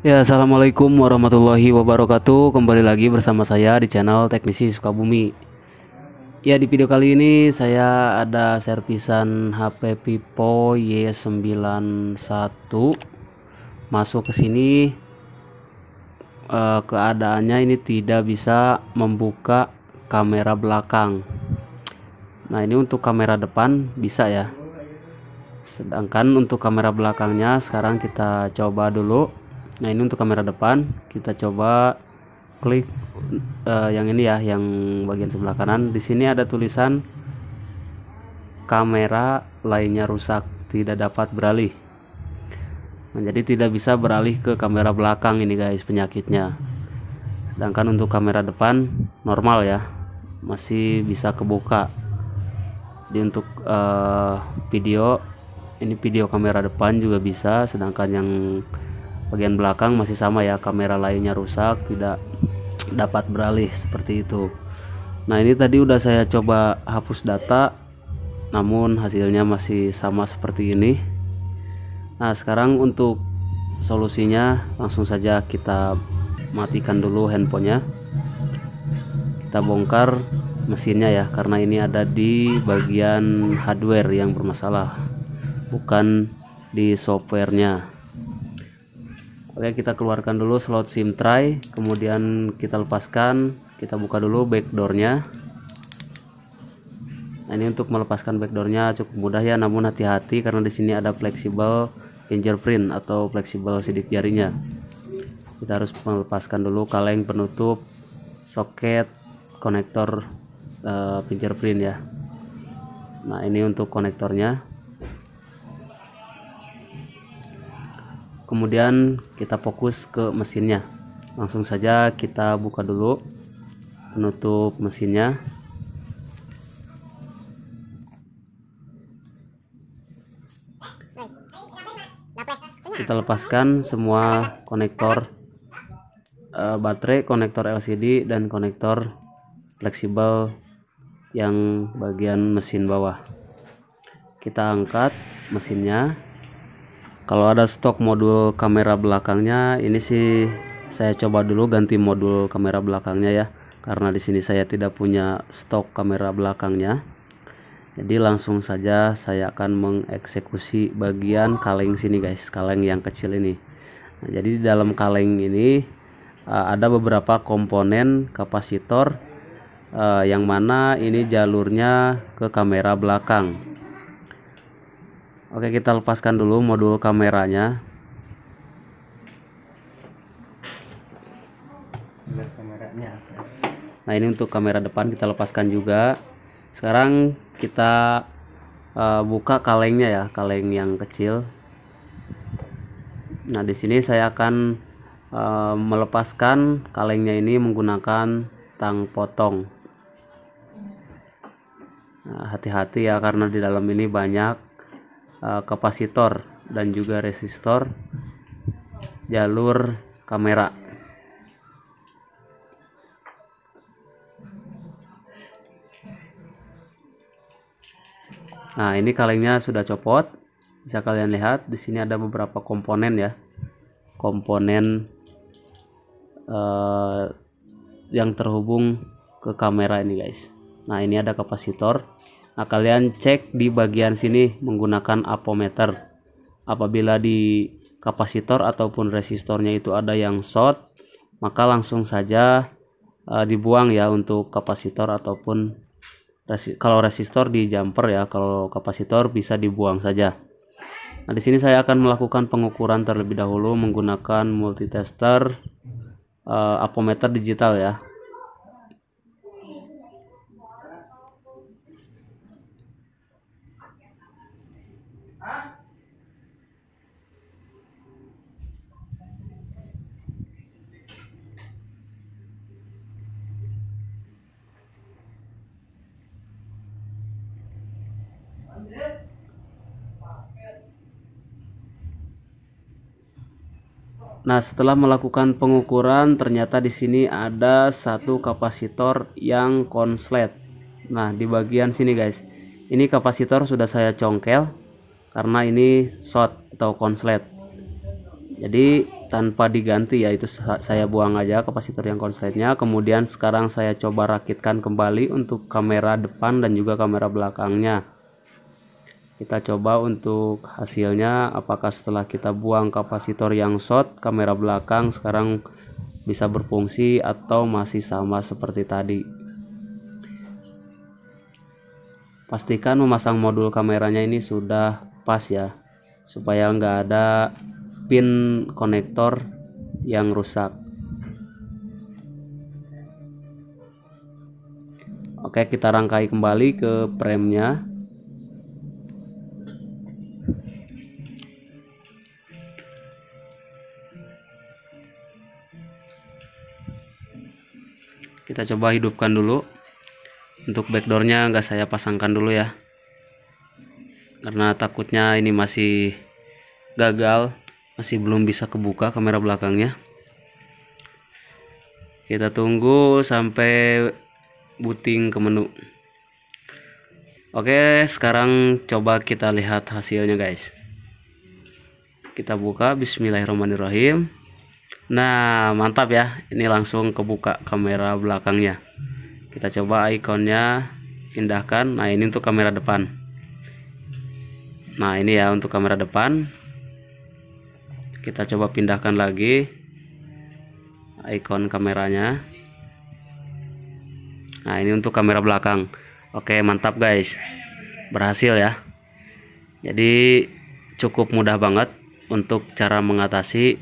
Ya, assalamualaikum warahmatullahi wabarakatuh. Kembali lagi bersama saya di channel Teknisi Sukabumi. Ya, di video kali ini saya ada servisan HP Vivo Y91 masuk ke sini. Eh, keadaannya ini tidak bisa membuka kamera belakang. Nah, ini untuk kamera depan bisa ya. Sedangkan untuk kamera belakangnya sekarang kita coba dulu nah ini untuk kamera depan. Kita coba klik uh, yang ini ya yang bagian sebelah kanan. Di sini ada tulisan kamera lainnya rusak tidak dapat beralih. Nah, jadi tidak bisa beralih ke kamera belakang ini guys penyakitnya. Sedangkan untuk kamera depan normal ya. Masih bisa kebuka. Di untuk uh, video ini video kamera depan juga bisa sedangkan yang bagian belakang masih sama ya kamera lainnya rusak tidak dapat beralih seperti itu. Nah ini tadi udah saya coba hapus data namun hasilnya masih sama seperti ini. Nah sekarang untuk solusinya langsung saja kita matikan dulu handphonenya. Kita bongkar mesinnya ya karena ini ada di bagian hardware yang bermasalah bukan di softwarenya Oke kita keluarkan dulu slot SIM tray kemudian kita lepaskan. Kita buka dulu backdoornya. Nah ini untuk melepaskan backdoornya cukup mudah ya namun hati-hati karena di sini ada fleksibel fingerprint atau fleksibel sidik jarinya. Kita harus melepaskan dulu kaleng penutup soket konektor uh, fingerprint ya. Nah ini untuk konektornya kemudian kita fokus ke mesinnya. Langsung saja kita buka dulu penutup mesinnya. Kita lepaskan semua konektor uh, baterai konektor LCD dan konektor fleksibel yang bagian mesin bawah. Kita angkat mesinnya kalau ada stok modul kamera belakangnya ini sih saya coba dulu ganti modul kamera belakangnya ya. Karena di sini saya tidak punya stok kamera belakangnya. Jadi langsung saja saya akan mengeksekusi bagian kaleng sini guys. Kaleng yang kecil ini. Nah, jadi di dalam kaleng ini uh, ada beberapa komponen kapasitor uh, yang mana ini jalurnya ke kamera belakang Oke kita lepaskan dulu modul kameranya. Nah ini untuk kamera depan kita lepaskan juga. Sekarang kita uh, buka kalengnya ya kaleng yang kecil. Nah di sini saya akan uh, melepaskan kalengnya ini menggunakan tang potong. Nah, hati-hati nah, ya karena di dalam ini banyak uh, kapasitor dan juga resistor jalur kamera Nah, ini kalengnya sudah copot. Bisa kalian lihat di sini ada beberapa komponen ya. Komponen uh, yang terhubung ke kamera ini, guys. Nah, ini ada kapasitor Nah, kalian cek di bagian sini menggunakan apometer. Apabila di kapasitor ataupun resistornya itu ada yang short, maka langsung saja uh, dibuang ya untuk kapasitor ataupun resi kalau resistor di jumper ya, kalau kapasitor bisa dibuang saja. Nah, di sini saya akan melakukan pengukuran terlebih dahulu menggunakan multitester uh, apometer digital ya. Nah, setelah melakukan pengukuran ternyata di sini ada satu kapasitor yang konslet. Nah, di bagian sini guys. Ini kapasitor sudah saya congkel karena ini short atau konslet. Jadi tanpa diganti ya itu saya buang aja kapasitor yang konsletnya kemudian sekarang saya coba rakitkan kembali untuk kamera depan dan juga kamera belakangnya kita coba untuk hasilnya apakah setelah kita buang kapasitor yang short kamera belakang sekarang bisa berfungsi atau masih sama seperti tadi? Pastikan memasang modul kameranya ini sudah pas ya supaya nggak ada pin konektor yang rusak. Oke kita rangkai kembali ke premnya kita coba hidupkan dulu. Untuk backdoornya nggak saya pasangkan dulu ya. Karena takutnya ini masih gagal masih belum bisa kebuka kamera belakangnya. Kita tunggu sampai booting ke menu. Oke sekarang coba kita lihat hasilnya guys. Kita buka bismillahirrahmanirrahim nah mantap ya. Ini langsung kebuka kamera belakangnya. Kita coba ikonnya pindahkan. Nah ini untuk kamera depan. Nah ini ya untuk kamera depan. Kita coba pindahkan lagi icon kameranya. Nah ini untuk kamera belakang. Oke mantap guys. Berhasil ya. Jadi cukup mudah banget untuk cara mengatasi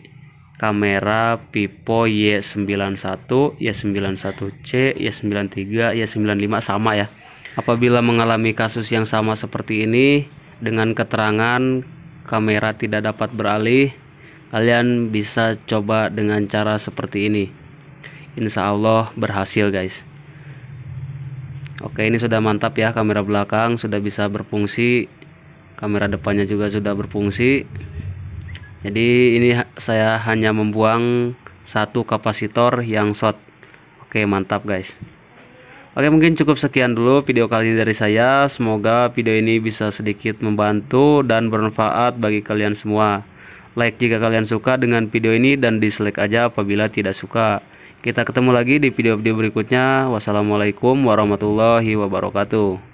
kamera Vivo Y91 Y91C Y93 Y95 sama ya. Apabila mengalami kasus yang sama seperti ini dengan keterangan kamera tidak dapat beralih kalian bisa coba dengan cara seperti ini. Insya Allah berhasil guys. Oke ini sudah mantap ya kamera belakang sudah bisa berfungsi. Kamera depannya juga sudah berfungsi jadi ini saya hanya membuang satu kapasitor yang short. Oke mantap guys. Oke mungkin cukup sekian dulu video kali ini dari saya. Semoga video ini bisa sedikit membantu dan bermanfaat bagi kalian semua. Like jika kalian suka dengan video ini dan dislike aja apabila tidak suka. Kita ketemu lagi di video-video berikutnya. Wassalamualaikum warahmatullahi wabarakatuh